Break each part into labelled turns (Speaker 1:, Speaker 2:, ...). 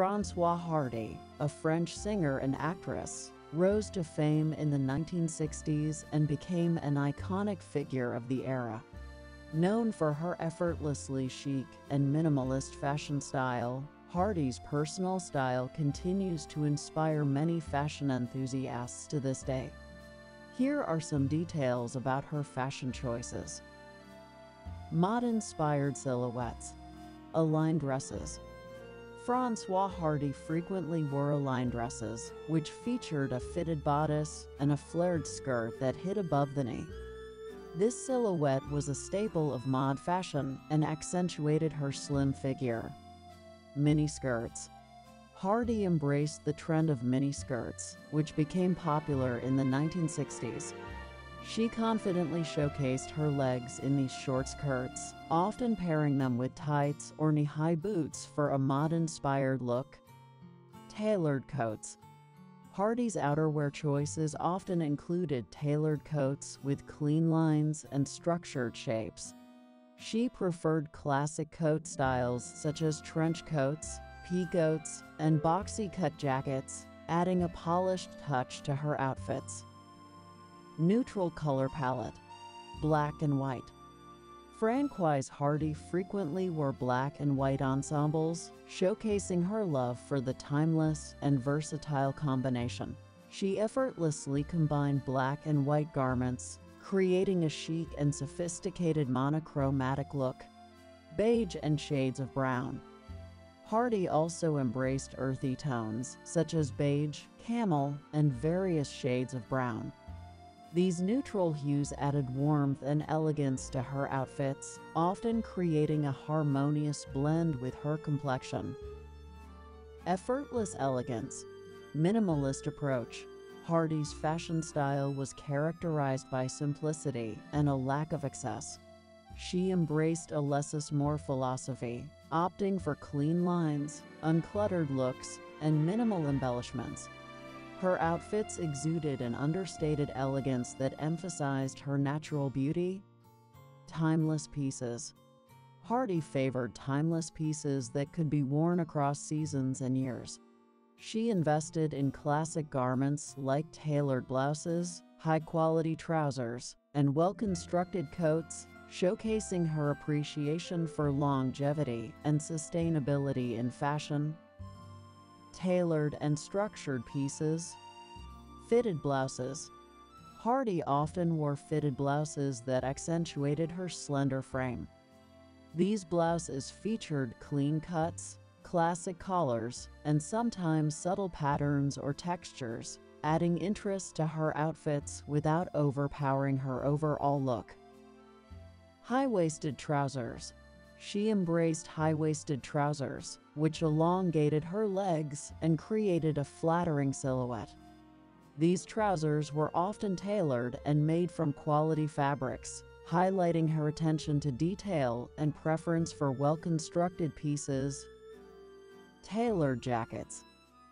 Speaker 1: Françoise Hardy, a French singer and actress, rose to fame in the 1960s and became an iconic figure of the era. Known for her effortlessly chic and minimalist fashion style, Hardy's personal style continues to inspire many fashion enthusiasts to this day. Here are some details about her fashion choices. Mod-inspired silhouettes. A-line dresses. Françoise Hardy frequently wore line dresses, which featured a fitted bodice and a flared skirt that hid above the knee. This silhouette was a staple of mod fashion and accentuated her slim figure. Mini skirts. Hardy embraced the trend of mini skirts, which became popular in the 1960s. She confidently showcased her legs in these short skirts, often pairing them with tights or knee-high boots for a mod-inspired look. Tailored coats. Hardy's outerwear choices often included tailored coats with clean lines and structured shapes. She preferred classic coat styles such as trench coats, pea coats, and boxy cut jackets, adding a polished touch to her outfits. Neutral color palette, black and white. Françoise Hardy frequently wore black and white ensembles, showcasing her love for the timeless and versatile combination. She effortlessly combined black and white garments, creating a chic and sophisticated monochromatic look. Beige and shades of brown. Hardy also embraced earthy tones, such as beige, camel, and various shades of brown. These neutral hues added warmth and elegance to her outfits, often creating a harmonious blend with her complexion. Effortless elegance, minimalist approach. Hardy's fashion style was characterized by simplicity and a lack of excess. She embraced a less is more philosophy, opting for clean lines, uncluttered looks, and minimal embellishments. Her outfits exuded an understated elegance that emphasized her natural beauty. Timeless pieces. Hardy favored timeless pieces that could be worn across seasons and years. She invested in classic garments like tailored blouses, high-quality trousers, and well-constructed coats, showcasing her appreciation for longevity and sustainability in fashion tailored and structured pieces. Fitted blouses. Hardy often wore fitted blouses that accentuated her slender frame. These blouses featured clean cuts, classic collars, and sometimes subtle patterns or textures, adding interest to her outfits without overpowering her overall look. High-waisted trousers. She embraced high-waisted trousers, which elongated her legs and created a flattering silhouette. These trousers were often tailored and made from quality fabrics, highlighting her attention to detail and preference for well-constructed pieces. Tailored jackets.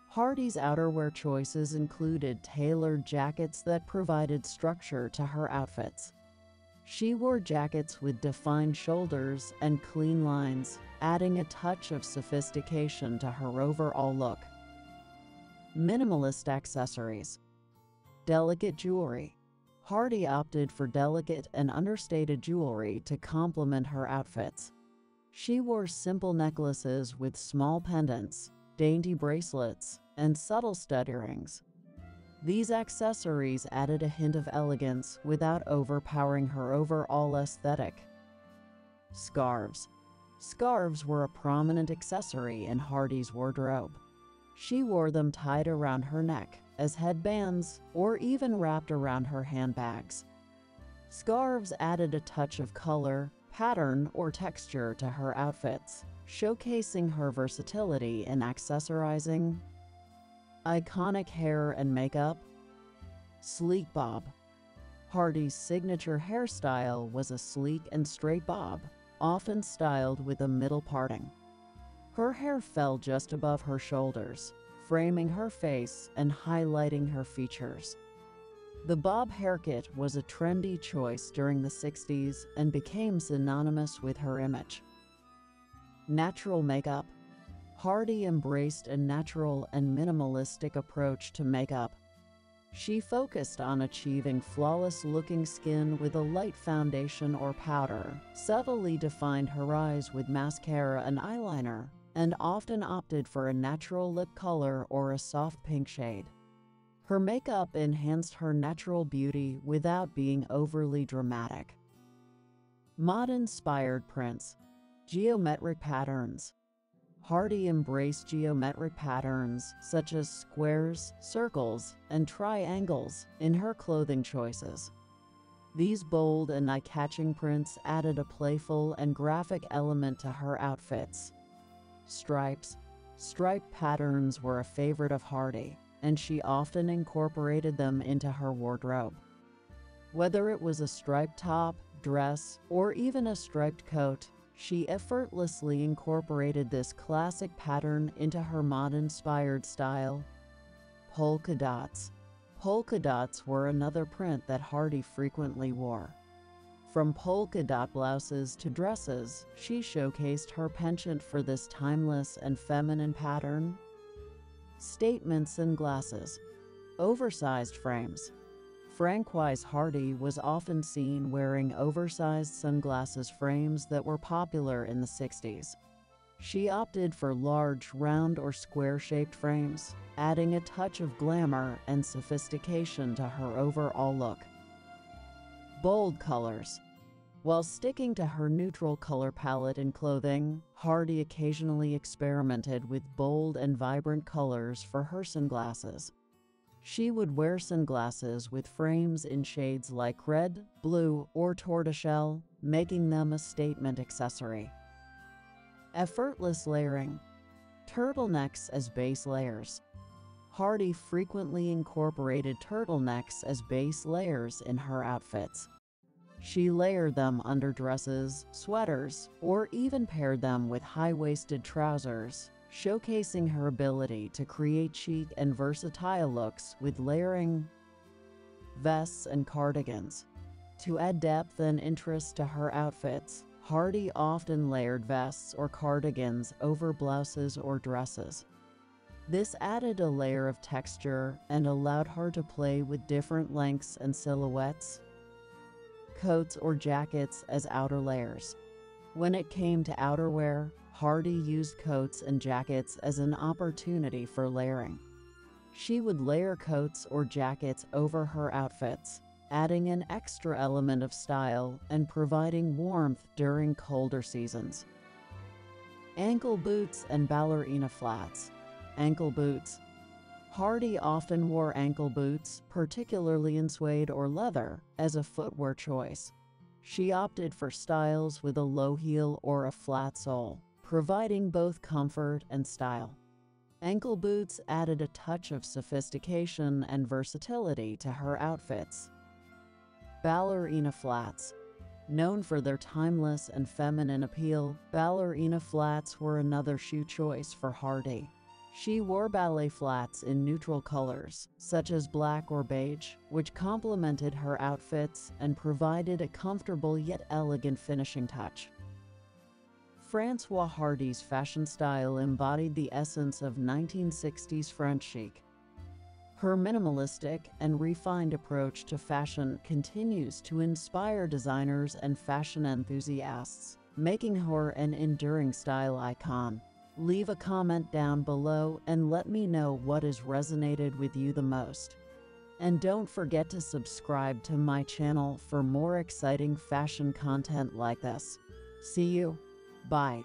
Speaker 1: Hardy's outerwear choices included tailored jackets that provided structure to her outfits. She wore jackets with defined shoulders and clean lines, adding a touch of sophistication to her overall look. Minimalist accessories. Delicate jewelry. Hardy opted for delicate and understated jewelry to complement her outfits. She wore simple necklaces with small pendants, dainty bracelets, and subtle stud earrings. These accessories added a hint of elegance without overpowering her overall aesthetic. Scarves. Scarves were a prominent accessory in Hardy's wardrobe. She wore them tied around her neck, as headbands, or even wrapped around her handbags. Scarves added a touch of color, pattern, or texture to her outfits, showcasing her versatility in accessorizing Iconic hair and makeup. Sleek bob. Hardy's signature hairstyle was a sleek and straight bob, often styled with a middle parting. Her hair fell just above her shoulders, framing her face and highlighting her features. The bob haircut was a trendy choice during the 60s and became synonymous with her image. Natural makeup. Hardy embraced a natural and minimalistic approach to makeup. She focused on achieving flawless looking skin with a light foundation or powder, subtly defined her eyes with mascara and eyeliner, and often opted for a natural lip color or a soft pink shade. Her makeup enhanced her natural beauty without being overly dramatic. Mod-inspired prints, geometric patterns. Hardy embraced geometric patterns such as squares, circles, and triangles in her clothing choices. These bold and eye-catching prints added a playful and graphic element to her outfits. Stripes. Stripe patterns were a favorite of Hardy, and she often incorporated them into her wardrobe. Whether it was a striped top, dress, or even a striped coat, she effortlessly incorporated this classic pattern into her mod-inspired style. Polka dots. Polka dots were another print that Hardy frequently wore. From polka dot blouses to dresses, she showcased her penchant for this timeless and feminine pattern. Statements and glasses. Oversized frames. Francoise Hardy was often seen wearing oversized sunglasses frames that were popular in the 60s. She opted for large, round, or square shaped frames, adding a touch of glamour and sophistication to her overall look. Bold colors. While sticking to her neutral color palette in clothing, Hardy occasionally experimented with bold and vibrant colors for her sunglasses. She would wear sunglasses with frames in shades like red, blue, or tortoiseshell, making them a statement accessory. Effortless layering. Turtlenecks as base layers. Hardy frequently incorporated turtlenecks as base layers in her outfits. She layered them under dresses, sweaters, or even paired them with high-waisted trousers, showcasing her ability to create chic and versatile looks with layering vests and cardigans. To add depth and interest to her outfits, Hardy often layered vests or cardigans over blouses or dresses. This added a layer of texture and allowed her to play with different lengths and silhouettes, coats or jackets as outer layers. When it came to outerwear, Hardy used coats and jackets as an opportunity for layering. She would layer coats or jackets over her outfits, adding an extra element of style and providing warmth during colder seasons. Ankle boots and ballerina flats ankle boots. Hardy often wore ankle boots, particularly in suede or leather, as a footwear choice. She opted for styles with a low heel or a flat sole, providing both comfort and style. Ankle boots added a touch of sophistication and versatility to her outfits. Ballerina flats. Known for their timeless and feminine appeal, ballerina flats were another shoe choice for Hardy. She wore ballet flats in neutral colors, such as black or beige, which complemented her outfits and provided a comfortable yet elegant finishing touch. Francois Hardy's fashion style embodied the essence of 1960s French chic. Her minimalistic and refined approach to fashion continues to inspire designers and fashion enthusiasts, making her an enduring style icon. Leave a comment down below and let me know what has resonated with you the most. And don't forget to subscribe to my channel for more exciting fashion content like this. See you. Bye.